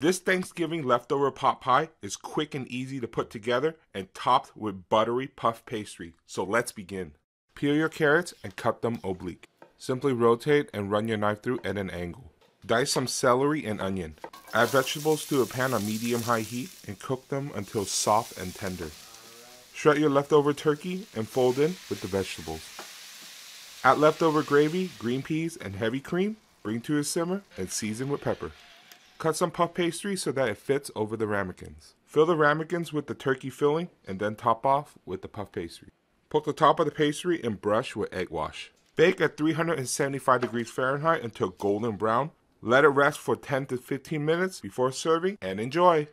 This Thanksgiving leftover pot pie is quick and easy to put together and topped with buttery puff pastry. So let's begin. Peel your carrots and cut them oblique. Simply rotate and run your knife through at an angle. Dice some celery and onion. Add vegetables to a pan on medium-high heat and cook them until soft and tender. Shred your leftover turkey and fold in with the vegetables. Add leftover gravy, green peas, and heavy cream, bring to a simmer, and season with pepper. Cut some puff pastry so that it fits over the ramekins. Fill the ramekins with the turkey filling and then top off with the puff pastry. Poke the top of the pastry and brush with egg wash. Bake at 375 degrees Fahrenheit until golden brown. Let it rest for 10 to 15 minutes before serving and enjoy.